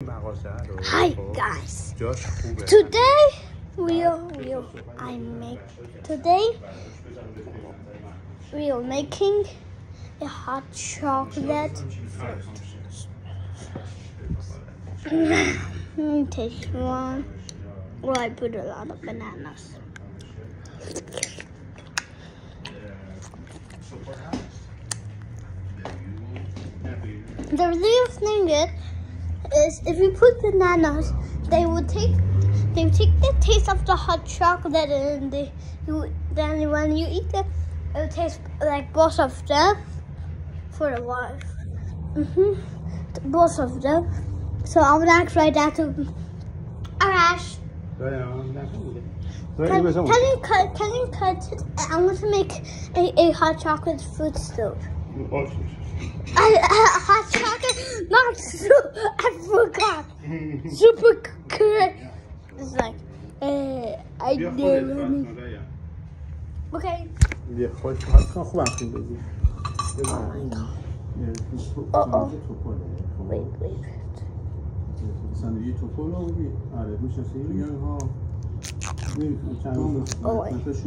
Hi guys. Today we'll, we'll I make today we're making a hot chocolate. Mm, Taste one. Well, I put a lot of bananas. The last thing is is, if you put bananas, they will take they take the taste of the hot chocolate and they you then when you eat it, it will taste like both of them for a while. Mhm. Both of them. So I would ask right now to Arash. Can, can you cut? Can you cut? I want to make a, a hot chocolate fruit soup. I, uh, hot chocolate, not soup. I forgot. Super correct. It's like, eh, I never. Okay. Je gooit je hart nog water in. Oh my god. Uh oh. Wait, wait. Zijn er hier Oh, ik ga het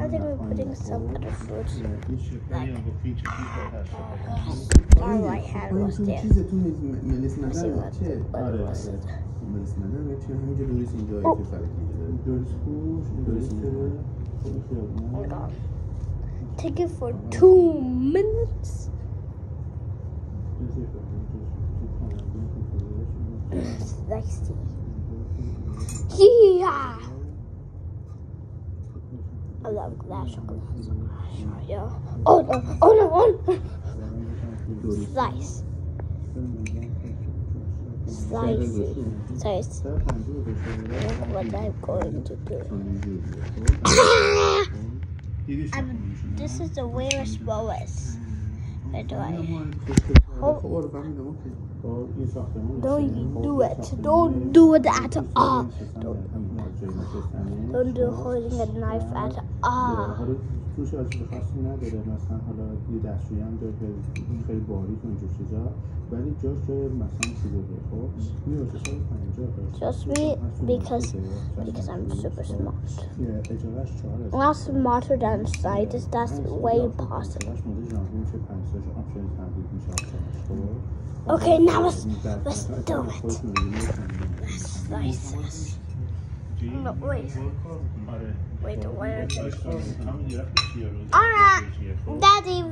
I think we're putting some other food. Like, all I had was this. Let's see what, what was. Oh. God. Take it for two minutes. It's. Yeah. I love glass chocolate. Yeah. Oh no! Oh no! Oh no! Slice. Slice. Slice. What I'm going to do. I'm, this is the weirdest lowest. Do I? Don't do it. Don't do it at all. Don't do holding a knife at all. حالا توش آسیب خاصی نداره مثلا حالا یه دستشویی هم داره که خیلی باریک و اینجور چیزا ولی جاش جای مثلا چیزه خب این ارتفاع 50 Just me because because I'm super smart. اجارش 4000 I'm not smarter than scientists. That's way possible. اجارش مورد ژانویه میشه 50 آپشن تمدید میشه آپشنش خب Okay, now let's let's do it. Let's slice this. No, wait. Wait, what are? Alright, Daddy.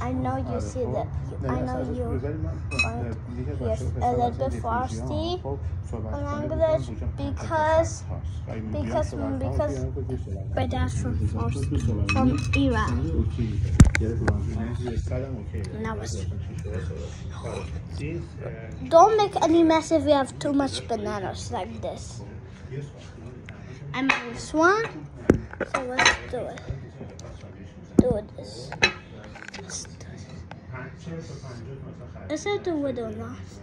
I know you see that. I know you are a little bit frosty along this because because because but that's from frosty from Iraq. Don't make any mess if you have too much bananas like this. I made this one, so let's do it. Do this. Let's do this. Let's do the middle last.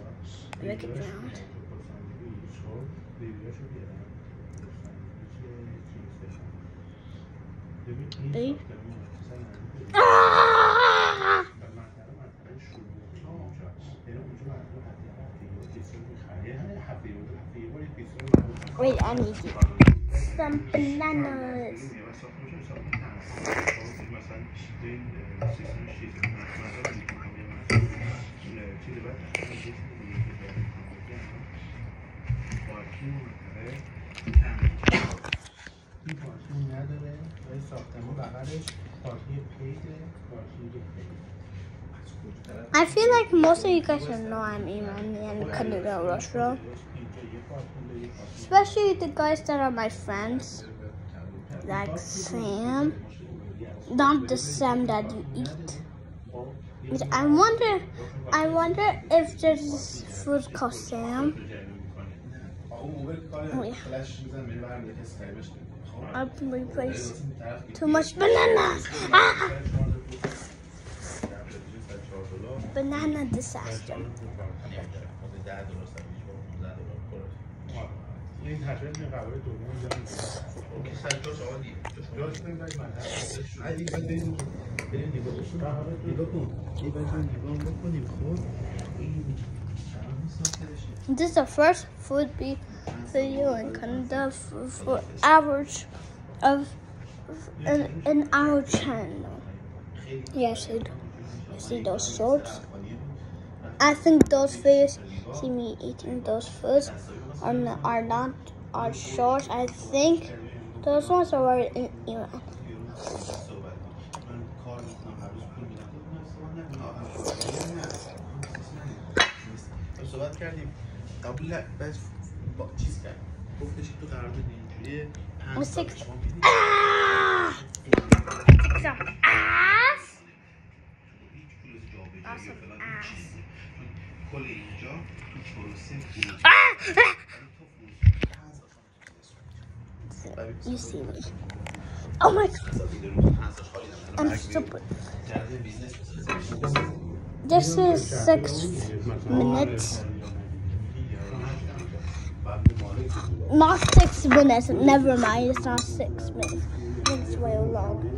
Make it round. Eight. Ah! Wait, I need some bananas. این پارکینگ نداره ولی ساختمون بغلش پارکینگ پیده پارکینگ پیده I feel like most of you guys know I'm Imani and Kannada Rushro. Especially the guys that are my friends. Like Sam. Not the Sam that you eat. I wonder, I wonder if there's food cost Sam. Oh, yeah. I'll replace too much bananas. Ah! banana disaster. This is the first food beat video in Canada for, for average of in, in our channel. Yes, it see those shorts. I think those videos see me eating those foods are not, are not are shorts. I think those ones are in Iran. من کار میکنم هر روز پول میدم خب، صحبت کردیم قبول ن- بعد با چیز کرد گفتش که تو قرارداد اینجوریه پنج Ah! You see me. Oh my god. I'm stupid. This is six minutes. Not six minutes. Never mind. It's not six minutes. It's way long.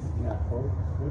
نه خب اون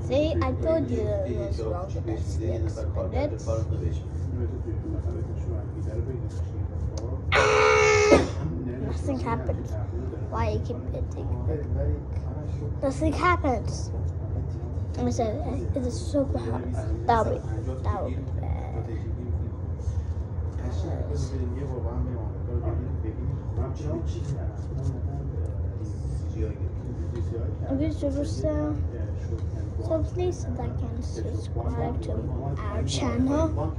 See, I told you that it was wrong to minutes. Nothing happens. Why you keep hitting? Nothing happens. I said, eh, it is super hard. That would be, that would be bad. to Okay, Supercell. So please like and subscribe to our channel.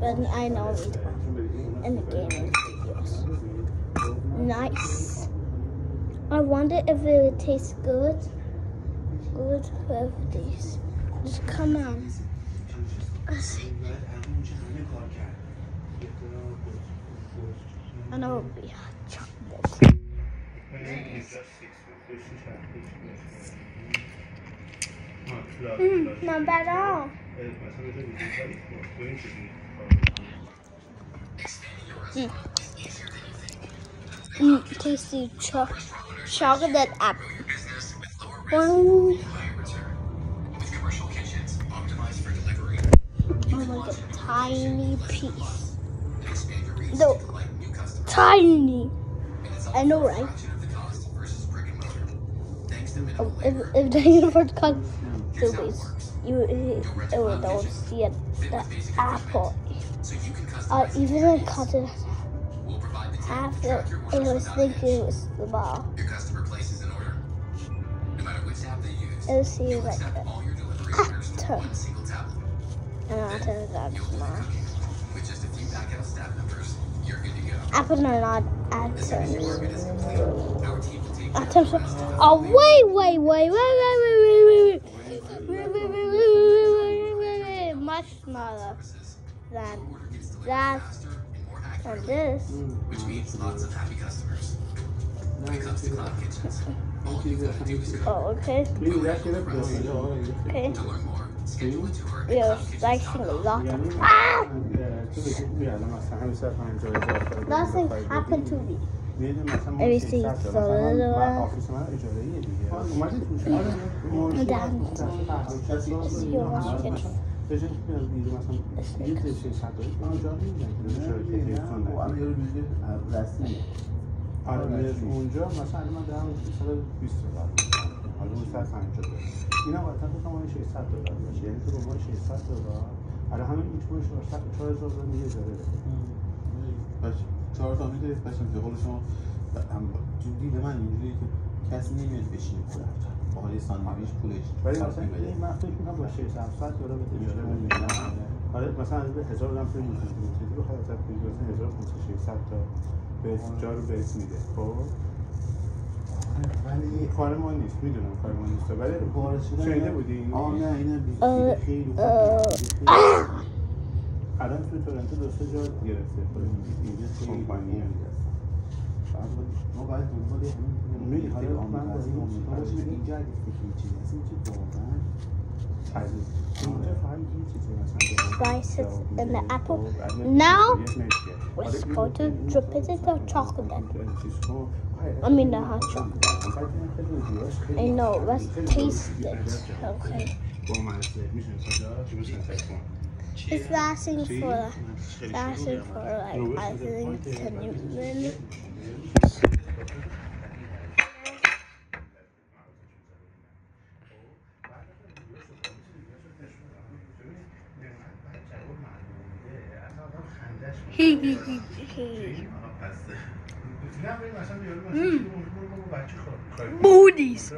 But I know we don't. In the gaming videos. Nice. I wonder if it would taste good. Good with these. Just come on. I know it would be hot chocolate. Mm, not bad at all. Mm, tasty cho- chocolate apple. One. Oh my god, tiny piece. No, tiny. I know, right? Oh, if, if the universe comes you, you don't see at the airport. Or uh, even cut cotton. After I was thinking it was the bar. Your customer places an order. No matter which app they use, it'll see you like that. Ah, and I'll turn it down. With just a few back out staff members, you're good to go. Apple are not attention. Attention. Oh wait, wait, wait, wait, wait, wait, wait, wait much smaller than that and this. Which means lots of happy customers. When it comes to cloud kitchens, all you gotta do is go. Oh, okay. Okay. To learn more, schedule a tour. Lot. Ah! Nothing happened to me. Everything's so little. That's your kitchen. آره جای که میگه مثلا یه 600 تا اونجا میگن الان یارو میگه رسمی. آره میاد اونجا مثلا من دارم 120 دلار. حالا اون 150 دلار. اینا قاعدتا تو تمام 600 دلار باشه. یعنی تو به عنوان 600 دلار. حالا همین این تو 4000 دلار دیگه اجاره بده باشه چهار تا میده باشه به قول شما هم تو دید من اینجوریه که کسی نمیاد بشینه پول حالی ساندویچ پولش ولی مثلا این من فکر می‌کنم با 600 700 دلار بده حالا مثلا از 1000 درم فیلم چیزی بخواد تا 1500 600 تا به جا رو بیس میده. خب؟ ولی کار ما نیست می‌دونم کار ما نیست. ولی وارد شدن شنیده بودی؟ آه نه اینا خیلی الان تو تورنتو دو سه جا گرفته. خب، کمپانی هست Mobile portfolio in the apple. Now, we're going to drip it in the chocolate. I mean the hot chocolate. I know, let's taste it. Okay. It's lasting for, lasting for like, I think 10 minutes. هی هی هی بودیس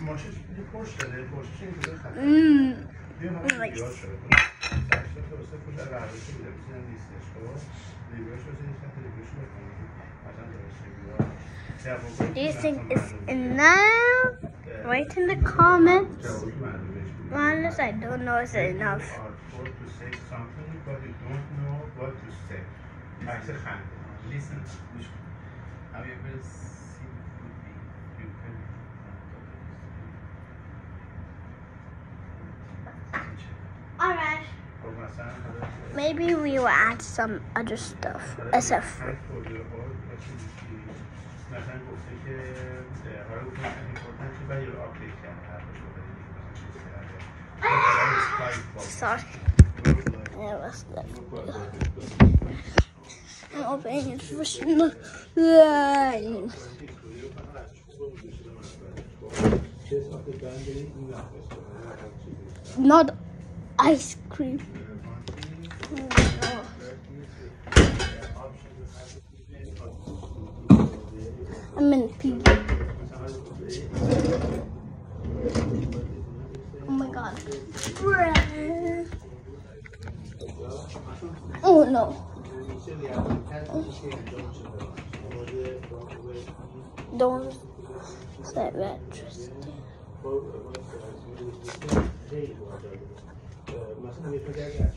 ماشش Do you think it's enough? Write in the comments. Honest, I don't know if it's enough. to maybe we will add some other stuff SF. Sorry. I was that. I'm opening it for line. Not ice cream. I'm in pee. Oh my god. Oh, oh no. Don't say that.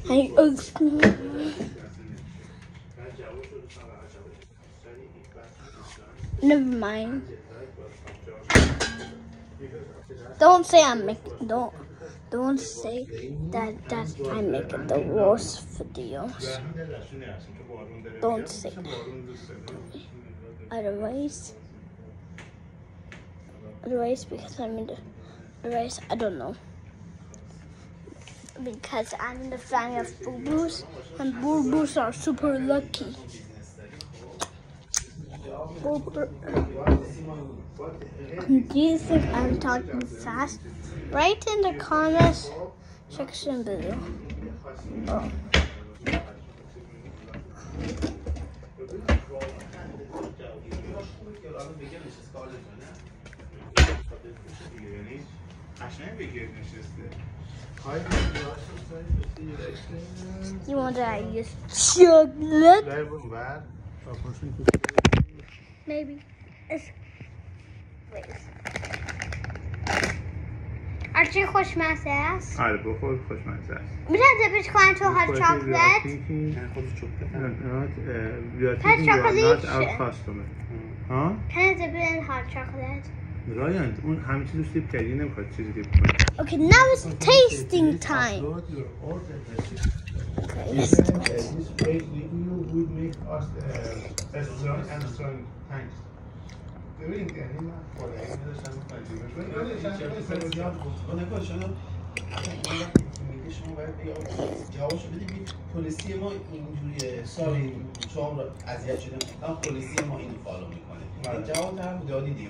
Hey, ice. Never mind. Don't say I'm making. Don't. Don't say that that I'm making the worst videos. Don't say Otherwise, otherwise because I'm in the otherwise I don't know Because I'm in the family of boo boos, and boo boos are super lucky. Boo boo- Do you think I'm talking fast? Write in the comments section below. Oh. قشنگ بگیر نشسته You want to chocolate? Blijf hem waar. Maybe. It's, wait. Archie خوشمزه است آره بخور خوشمزه است میشه دبش کنم تو هات chocolate نه چوکلت Hot chocolate. کاستومر ها Can I dip it in hot chocolate? رایان اون همه چیز رو سیب کردی نمی‌خواد چیزی دیپ کنی Okay, now it's tasting time. Okay, let's پلیسی ما اینجوریه سال شما اذیت شده پلیسی ما اینو فالو می‌کنه جواب هم دادی دیگه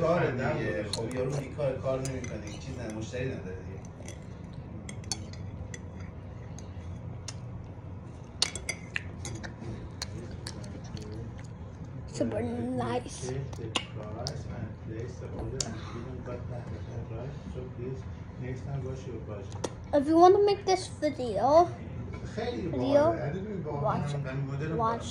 کار دیگه خب یارو بیکار کار نمیکنه چیز نه مشتری نداره دیگه super nice. Take the price and place the order and even got that right. So please next time wash your budget. If you want to make this video, خیلی Video. باحاله. عدد باحاله. watch. من مدل Watch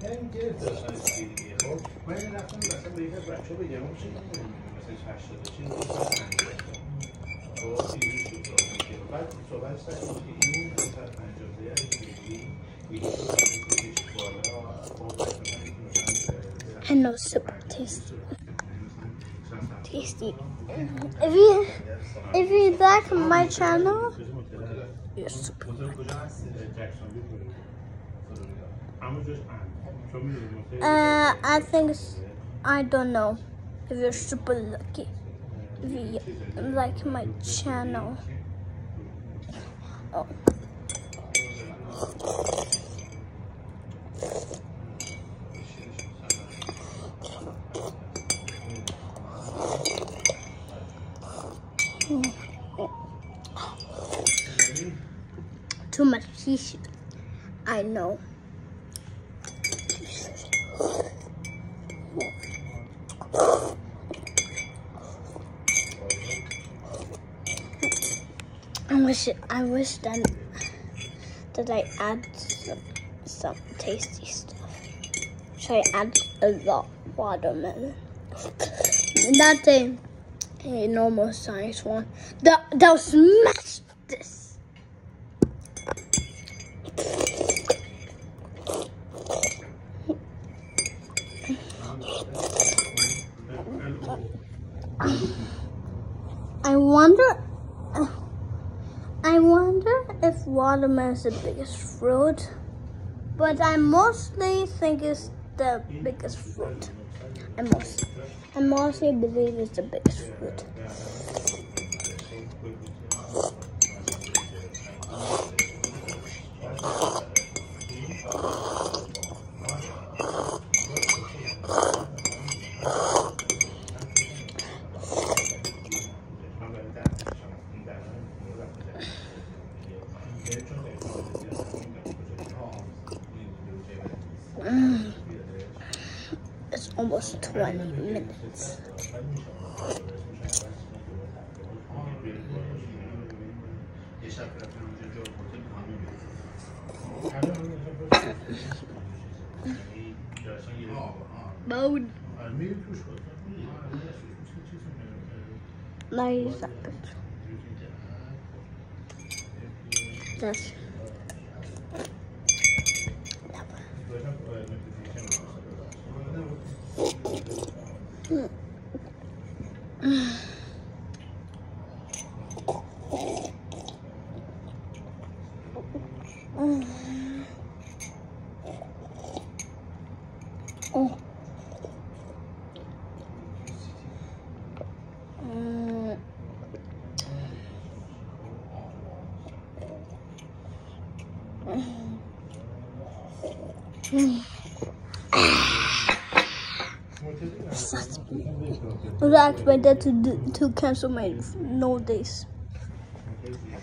Hem Giresun'dan super tasty. Tasty. If you if you like my channel, you're super. Uh, I think I don't know if you're super lucky. If you like my channel. Oh. Too much tissue. I know. I wish I wish that that I add some some tasty stuff. Should I add a lot watermelon? Not a, a normal size one. That that was smash this. I wonder. I wonder if watermelon is the biggest fruit, but I mostly think it's the biggest fruit. I most, I mostly believe it's the biggest fruit. It's almost 20 minutes. Bone. Nice. That's Mm. I expected to to cancel my no days.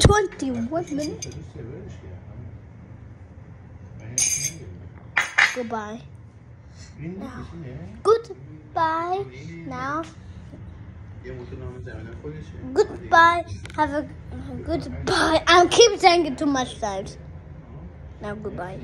21 minutes? Goodbye. Now. Goodbye now. Goodbye. Have a, goodbye. I keep saying it too much times. Now goodbye.